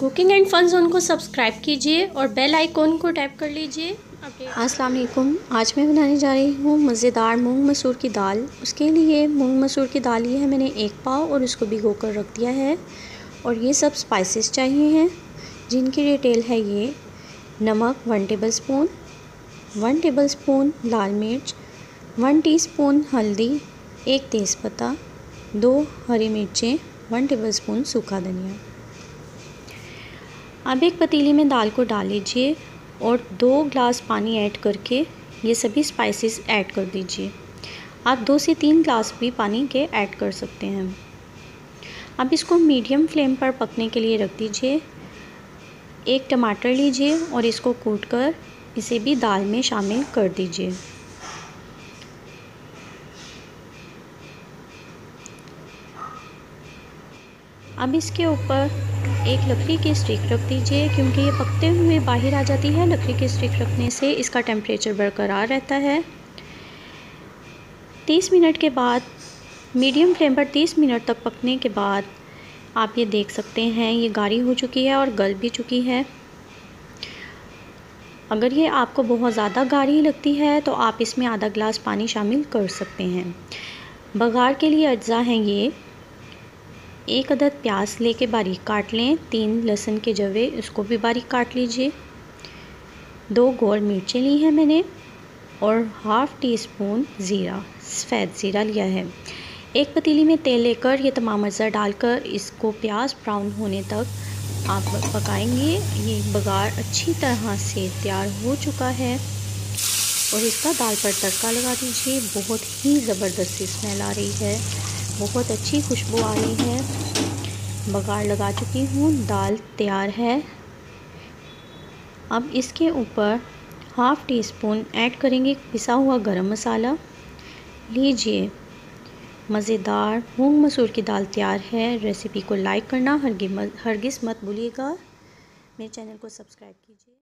Cooking and fun zone को subscribe कीजिए और बेल आइकॉन को टैप कर लीजिए। अस्सलाम वालेकुम। आज मैं बनाने जा रही हूँ मज़ेदार मूंग मसूर की दाल। उसके लिए मूंग मसूर की दाल ली है, मैंने एक पाव और उसको भिगो कर रख दिया है। और ये सब स्पाइसेस चाहिए हैं, जिनकी डिटेल है ये। नमक one tablespoon one tablespoon लाल मिर्च वन टीस्पून हल्दी, एक तेज़पत्ता, दो हरी मिर्चें वन टेबल स्पून सूखा धनिया। अब एक पतीली में दाल को डाल लीजिए और दो ग्लास पानी ऐड करके ये सभी स्पाइसेस ऐड कर दीजिए। आप दो से तीन ग्लास भी पानी के ऐड कर सकते हैं। अब इसको मीडियम फ्लेम पर पकने के लिए रख दीजिए। एक टमाटर लीजिए और इसको कूट कर इसे भी दाल में शामिल कर दीजिए। अब इसके ऊपर एक लकड़ी की स्टिक रख दीजिए, क्योंकि ये पकते हुए बाहर आ जाती है। लकड़ी की स्टिक रखने से इसका टेम्परेचर बरकरार रहता है। तीस मिनट के बाद मीडियम फ्लेम पर तीस मिनट तक पकने के बाद आप ये देख सकते हैं, ये गाढ़ी हो चुकी है और गल भी चुकी है। अगर ये आपको बहुत ज़्यादा गाढ़ी लगती है तो आप इसमें आधा गिलास पानी शामिल कर सकते हैं। बघार के लिए अज्जा हैं ये। एक अदद प्याज लेके बारीक काट लें, तीन लहसुन के जवे उसको भी बारीक काट लीजिए। दो गोल मिर्चें ली हैं मैंने और हाफ़ टी स्पून ज़ीरा, सफ़ेद ज़ीरा लिया है। एक पतीली में तेल लेकर ये तमाम अज़ा डालकर इसको प्याज ब्राउन होने तक आप पकाएँगे। ये बघार अच्छी तरह से तैयार हो चुका है और इसका दाल पर तड़का लगा दीजिए। बहुत ही ज़बरदस्त स्मेल आ रही है। बहुत अच्छी खुशबू आ रही है। बघार लगा चुकी हूँ, दाल तैयार है। अब इसके ऊपर हाफ़ टी स्पून ऐड करेंगे पिसा हुआ गरम मसाला। लीजिए। मज़ेदार मूंग मसूर की दाल तैयार है। रेसिपी को लाइक करना हरगिज मत भूलिएगा। मेरे चैनल को सब्सक्राइब कीजिए।